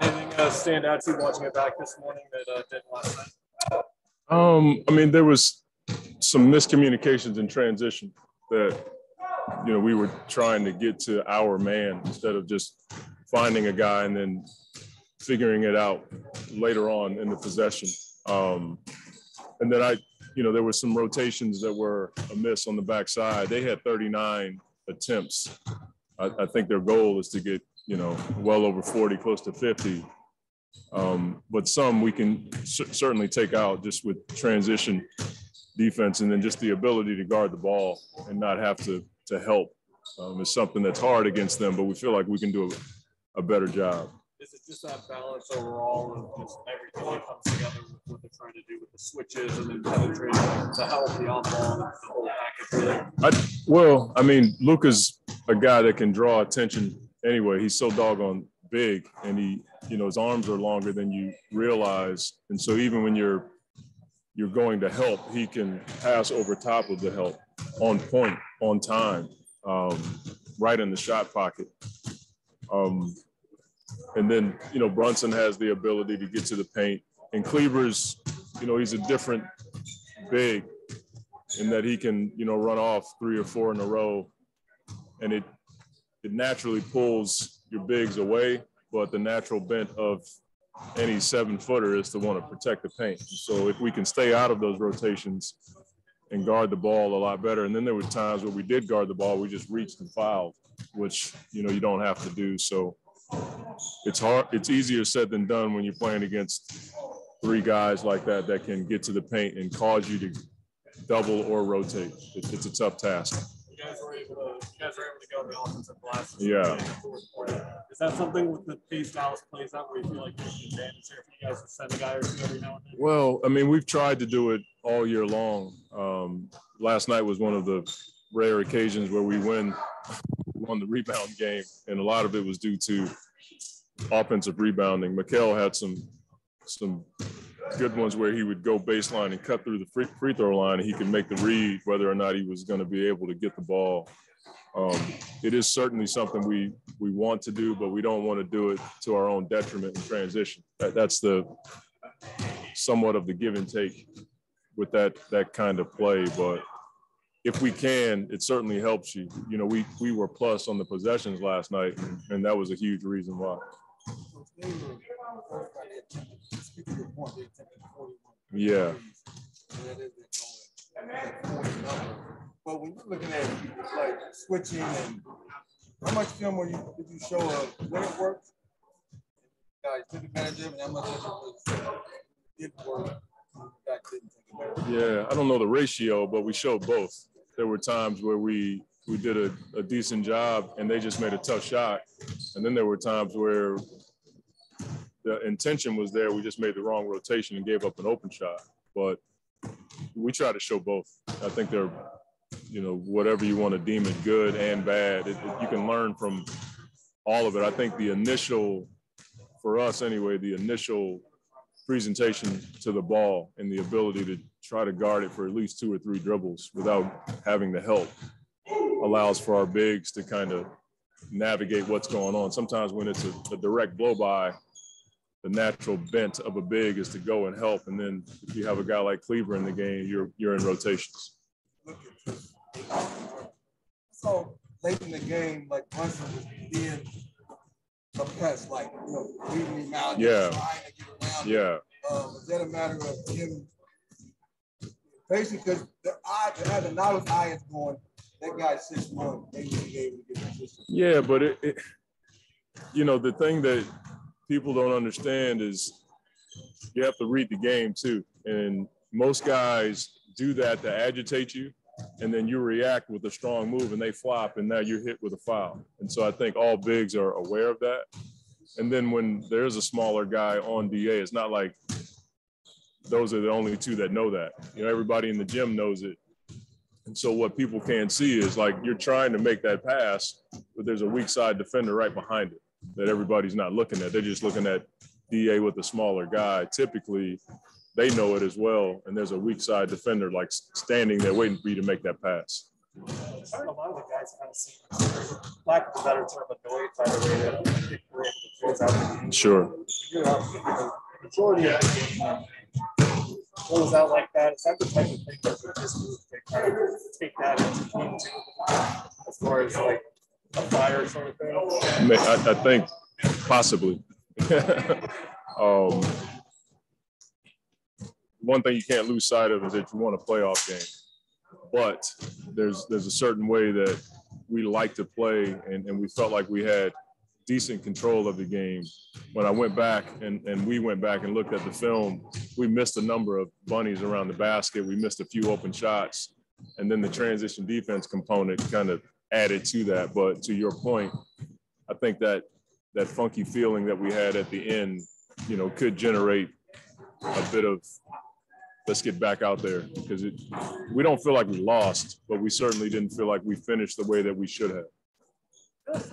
Anything uh, stand out to you watching it back this morning that uh, didn't last night? Um, I mean, there was some miscommunications in transition that you know we were trying to get to our man instead of just finding a guy and then figuring it out later on in the possession. Um, and then I, you know, there were some rotations that were amiss on the backside. They had 39 attempts. I, I think their goal is to get, you know, well over 40, close to 50. Um, but some we can certainly take out just with transition defense and then just the ability to guard the ball and not have to to help um, is something that's hard against them. But we feel like we can do a, a better job. Is it just that balance overall of just everything that comes together with what they're trying to do with the switches and then penetrating the help, the on ball, the whole package? Really? I, well, I mean, Luka's a guy that can draw attention anyway. He's so doggone big, and he, you know, his arms are longer than you realize. And so even when you're you're going to help, he can pass over top of the help on point, on time, um, right in the shot pocket. Um, and then, you know, Brunson has the ability to get to the paint. And Kleber's, you know, he's a different big in that he can, you know, run off three or four in a row. And it it naturally pulls your bigs away, but the natural bent of any seven footer is to want to protect the paint. So if we can stay out of those rotations and guard the ball a lot better. And then there were times where we did guard the ball, we just reached and fouled, which you know you don't have to do. So it's hard. It's easier said than done when you're playing against three guys like that that can get to the paint and cause you to double or rotate. It, it's a tough task. You guys were able to, you guys were able to go on the offensive glass. Yeah. Is that something with the pace Dallas plays out where you feel like there's an advantage here for you guys to send a guy or two every now and then? Well, I mean, we've tried to do it all year long. Um, last night was one of the rare occasions where we win won the rebound game, and a lot of it was due to offensive rebounding. Mikal had some some good ones where he would go baseline and cut through the free, free throw line, and he could make the read whether or not he was going to be able to get the ball. Um, it is certainly something we we want to do, but we don't want to do it to our own detriment in transition. That, that's the somewhat of the give and take with that that kind of play, but if we can, it certainly helps you. You know, we we were plus on the possessions last night, and that was a huge reason why. Yeah. But when you're looking at like switching and how much film were you, did you show uh, of when it worked? Guys took advantage of and how much it didn't work? Yeah, I don't know the ratio, but we showed both. There were times where we we did a, a decent job and they just made a tough shot. And then there were times where the intention was there, we just made the wrong rotation and gave up an open shot. But we try to show both. I think they're, you know, whatever you want to deem it, good and bad. It, it- you can learn from all of it. I think the initial, for us anyway, the initial presentation to the ball and the ability to try to guard it for at least two or three dribbles without having the help allows for our bigs to kind of navigate what's going on. Sometimes when it's a, a direct blow by, the natural bent of a big is to go and help. And then if you have a guy like Kleber in the game, you're you're in rotations. So late in the game, like Brunson was being a pest, like you know, leaving him out, Yeah. trying to get around. Yeah. Uh, was that a matter of him? Basically, because the eye, the knowledge eye is going, that guy's six one, they would be able to get. Yeah, but it, it, you know, the thing that people don't understand is you have to read the game too. And most guys do that to agitate you, and then you react with a strong move and they flop, and now you're hit with a foul. And so I think all bigs are aware of that. And then when there's a smaller guy on DA, it's not like those are the only two that know that. You know, everybody in the gym knows it. And so what people can't see is like you're trying to make that pass, but there's a weak side defender right behind it that everybody's not looking at. They're just looking at DA with a smaller guy. Typically, they know it as well. And there's a weak side defender like standing there waiting for you to make that pass. A lot of the guys kind of seem, lack of a better term, annoyed by the way that they were able to close out the game. Sure. You know, the majority of the game uh, close out like that. The type of thing that this group kind of take that into game as far as like a fire sort of thing? I, I, think possibly. um, one thing you can't lose sight of is that you want a playoff game, but there's there's a certain way that we like to play, and, and we felt like we had decent control of the game. When I went back and, and we went back and looked at the film, we missed a number of bunnies around the basket. We missed a few open shots. And then the transition defense component kind of added to that. But to your point, I think that that funky feeling that we had at the end, you know, could generate a bit of let's get back out there because it we don't feel like we lost, but we certainly didn't feel like we finished the way that we should have.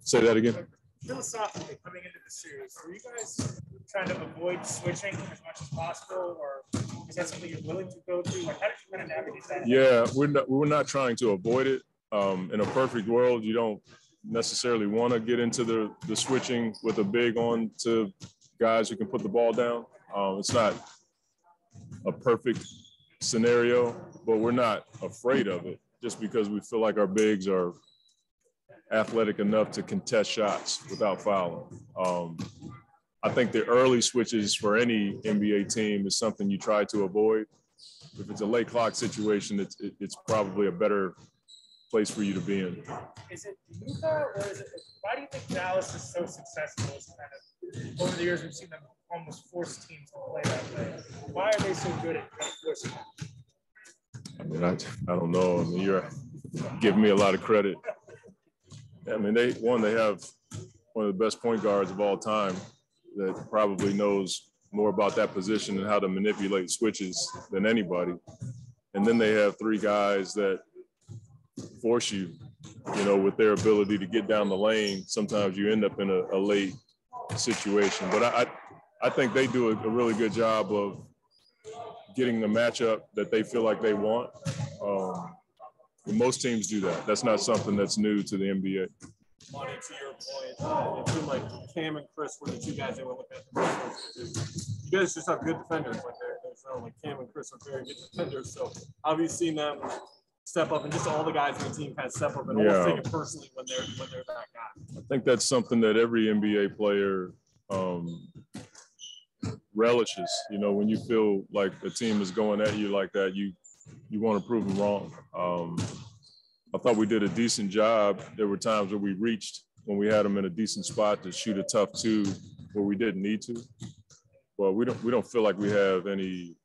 Say that again. philosophically coming into the series, were you guys trying to avoid switching as much as possible, or is that something you're willing to go through? Like, how did you kind of navigate that? Yeah, we're not we're not trying to avoid it. Um, in a perfect world, you don't necessarily want to get into the the switching with a big on to guys who can put the ball down. Um, it's not a perfect scenario, but we're not afraid of it just because we feel like our bigs are athletic enough to contest shots without fouling. Um, I think the early switches for any NBA team is something you try to avoid. If it's a late clock situation, it's it, it's probably a better place for you to be in. Is it Utah, or is it? Why do you think Dallas is so successful? Kind of over the years, we've seen them almost force teams to play that way. Why are they so good at forcing? That? I mean, I, I don't know. I mean, you're giving me a lot of credit. I mean, they one they have one of the best point guards of all time that probably knows more about that position and how to manipulate switches than anybody. And then they have three guys that force you, you know, with their ability to get down the lane. Sometimes you end up in a, a late situation. But I, I think they do a, a, really good job of getting the matchup that they feel like they want. Um, most teams do that. That's not something that's new to the NBA. Monty, to your point, it seemed like Cam and Chris were the two guys they were looking at the most. You guys just have good defenders. Like there's no like Cam and Chris are very good defenders. So how have you seen them step up and just all the guys on the team kind of step up and yeah. almost take it personally when they're when they're that guy? I think that's something that every NBA player um, relishes. You know, when you feel like a team is going at you like that, you you want to prove them wrong. Um, I thought we did a decent job. There were times where we reached when we had them in a decent spot to shoot a tough two where we didn't need to. But we don't we don't feel like we have any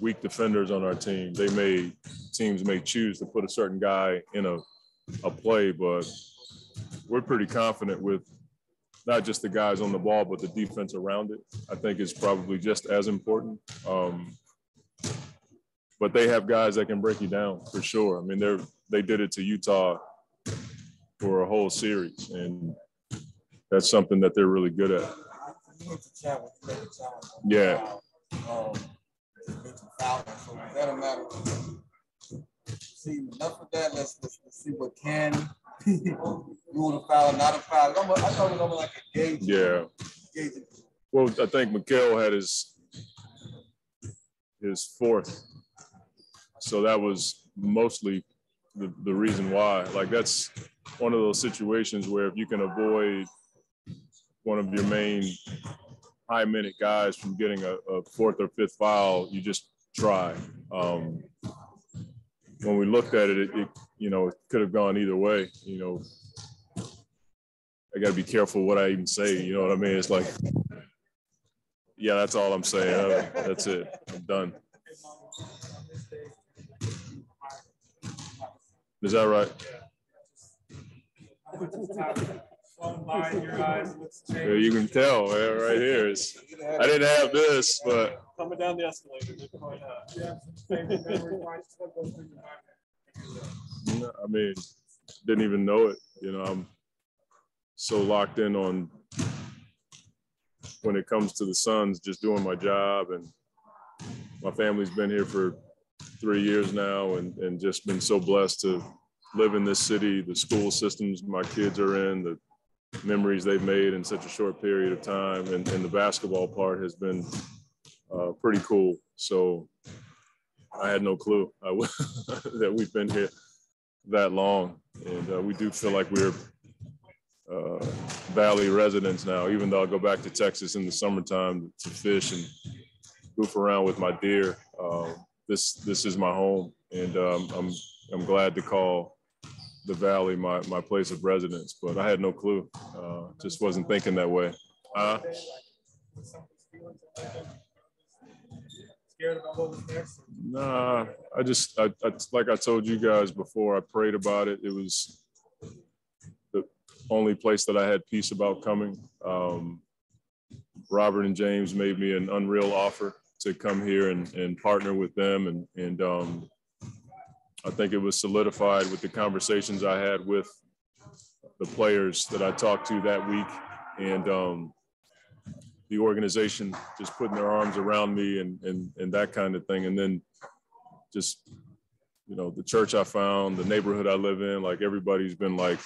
weak defenders on our team. They may teams may choose to put a certain guy in a, a play, but we're pretty confident with not just the guys on the ball, but the defense around it. I think is probably just as important. Um, but they have guys that can break you down for sure. I mean, they're they did it to Utah for a whole series, and that's something that they're really good at. Yeah. Um, see enough of that. Let's, let's, let's see what can rule the foul, not a foul. I thought it was like a gauge. Yeah. Gauge. Well, I think Mikal had his his fourth so that was mostly the, the reason why. Like that's one of those situations where if you can avoid one of your main high minute guys from getting a, a fourth or fifth foul, you just try. Um, when we looked at it, it, it you know, it could have gone either way. You know, I got to be careful what I even say. You know what I mean? It's like, yeah, that's all I'm saying. That's it. I'm done. Is that right? Yeah, you can tell man, right here. I didn't have this, but coming down the escalator. I mean, didn't even know it. You know, I'm so locked in on when it comes to the Suns, just doing my job, and my family's been here for three years now and, and just been so blessed to live in this city, the school systems my kids are in, the memories they've made in such a short period of time. And, and the basketball part has been uh, pretty cool. So I had no clue that we've been here that long. And uh, we do feel like we're uh, Valley residents now, even though I go back to Texas in the summertime to fish and goof around with my deer. Uh, this this is my home, and um, I'm I'm glad to call the Valley my my place of residence. But I had no clue, uh, just wasn't thinking that way. Uh? Nah, I just I, I like I told you guys before. I prayed about it. It was the only place that I had peace about coming. Um, Robert and James made me an unreal offer to come here and, and partner with them, and and um, I think it was solidified with the conversations I had with the players that I talked to that week, and um, the organization just putting their arms around me and and and that kind of thing, and then just you know the church I found, the neighborhood I live in, like everybody's been like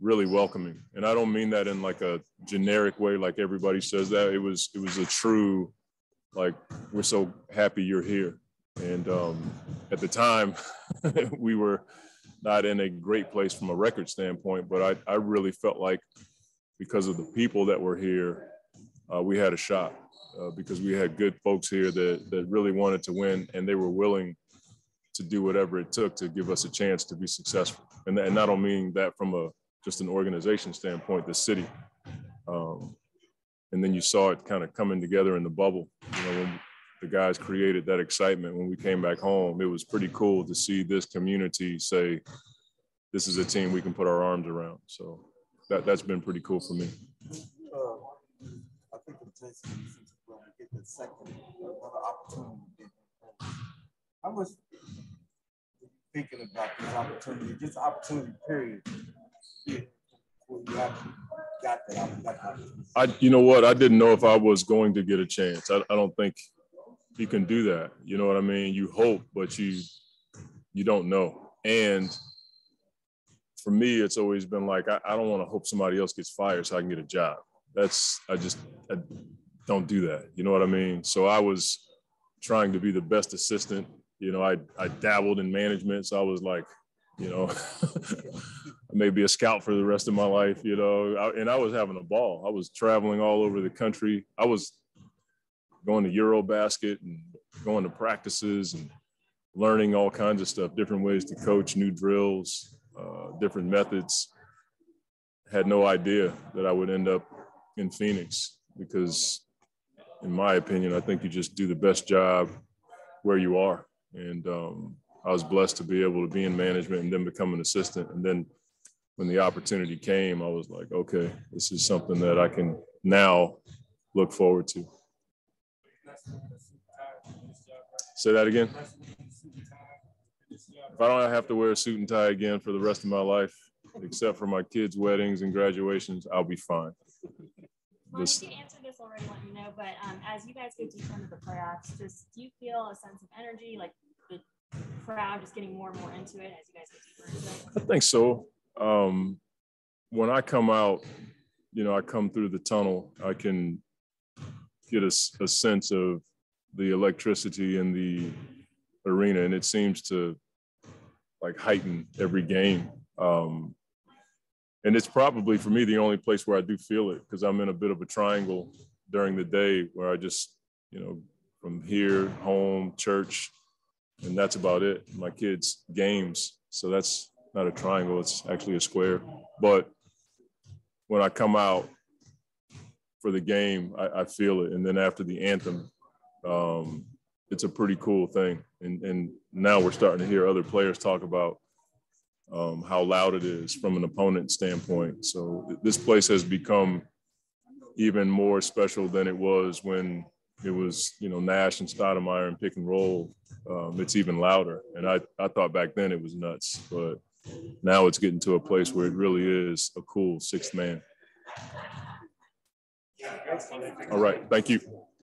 really welcoming, and I don't mean that in like a generic way, like everybody says that. It was it was a true like we're so happy you're here, and um, at the time we were not in a great place from a record standpoint, but I I really felt like because of the people that were here uh, we had a shot uh, because we had good folks here that, that really wanted to win and they were willing to do whatever it took to give us a chance to be successful. And, and I don't mean that from a just an organization standpoint, the city. Um, and then you saw it kind of coming together in the bubble. You know, when the guys created that excitement when we came back home, it was pretty cool to see this community say, "This is a team we can put our arms around." So that that's been pretty cool for me. Uh, I think since get the second another opportunity. thinking about this opportunity, just opportunity period? Yeah, got that, opportunity. I, you know what? I didn't know if I was going to get a chance. I, I don't think you can do that. You know what I mean? You hope, but you you don't know. And for me, it's always been like I, I don't want to hope somebody else gets fired so I can get a job. That's I just I don't do that. You know what I mean? So I was trying to be the best assistant. You know, I I dabbled in management, so I was like, you know, maybe a scout for the rest of my life. You know, I, and I was having a ball. I was traveling all over the country. I was going to Eurobasket and going to practices and learning all kinds of stuff, different ways to coach, new drills, uh, different methods. Had no idea that I would end up in Phoenix because, in my opinion, I think you just do the best job where you are. And um, I was blessed to be able to be in management and then become an assistant. And then when the opportunity came, I was like, okay, this is something that I can now look forward to. Say that again. If I don't have to wear a suit and tie again for the rest of my life, except for my kids' weddings and graduations, I'll be fine. Well, Just- you can answer this already, let me know, but um, as you guys go deeper into the playoffs, just do you feel a sense of energy, like the crowd just getting more and more into it as you guys get deeper into I think so. Um, when I come out, you know, I come through the tunnel, I can get a sense of the electricity in the arena, and it seems to like heighten every game. Um, and it's probably for me the only place where I do feel it because I'm in a bit of a triangle during the day where I just, you know, from here, home, church, and that's about it. My kids' games. So that's not a triangle, it's actually a square. But when I come out for the game, I, I feel it. And then after the anthem, um, it's a pretty cool thing. And, and now we're starting to hear other players talk about um, how loud it is from an opponent standpoint. So this place has become even more special than it was when it was, you know, Nash and Stoudemire and pick and roll. Um, it's even louder. And I, I thought back then it was nuts, but now it's getting to a place where it really is a cool sixth man. All right. Thank you.